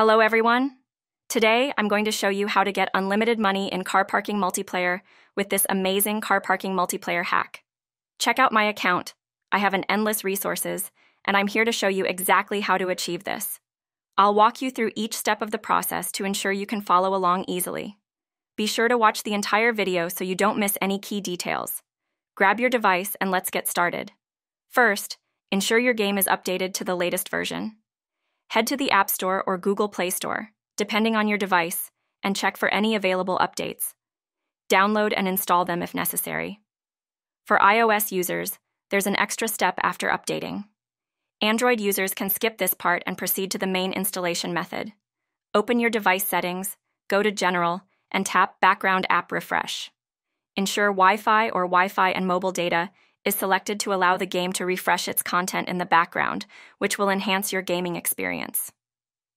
Hello, everyone. Today, I'm going to show you how to get unlimited money in car parking multiplayer with this amazing car parking multiplayer hack. Check out my account. I have an endless resources, and I'm here to show you exactly how to achieve this. I'll walk you through each step of the process to ensure you can follow along easily. Be sure to watch the entire video so you don't miss any key details. Grab your device and let's get started. First, ensure your game is updated to the latest version. Head to the App Store or Google Play Store, depending on your device, and check for any available updates. Download and install them if necessary. For iOS users, there's an extra step after updating. Android users can skip this part and proceed to the main installation method. Open your device settings, go to General, and tap Background App Refresh. Ensure Wi Fi or Wi Fi and mobile data is selected to allow the game to refresh its content in the background, which will enhance your gaming experience.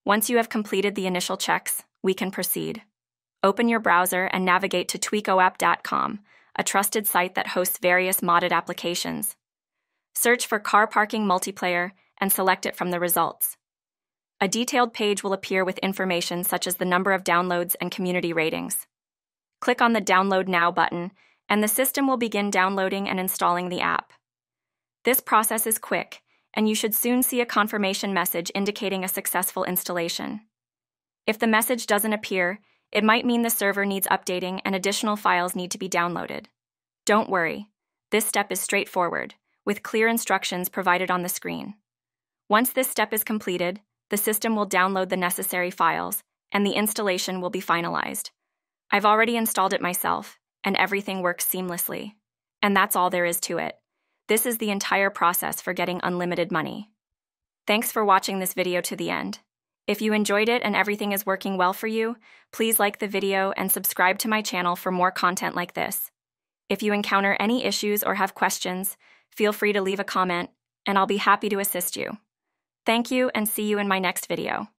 Once you have completed the initial checks, we can proceed. Open your browser and navigate to tweakoapp.com, a trusted site that hosts various modded applications. Search for car parking multiplayer and select it from the results. A detailed page will appear with information such as the number of downloads and community ratings. Click on the Download Now button, and the system will begin downloading and installing the app. This process is quick, and you should soon see a confirmation message indicating a successful installation. If the message doesn't appear, it might mean the server needs updating and additional files need to be downloaded. Don't worry, this step is straightforward with clear instructions provided on the screen. Once this step is completed, the system will download the necessary files, and the installation will be finalized. I've already installed it myself, and everything works seamlessly. And that's all there is to it. This is the entire process for getting unlimited money. Thanks for watching this video to the end. If you enjoyed it and everything is working well for you, please like the video and subscribe to my channel for more content like this. If you encounter any issues or have questions, feel free to leave a comment, and I'll be happy to assist you. Thank you, and see you in my next video.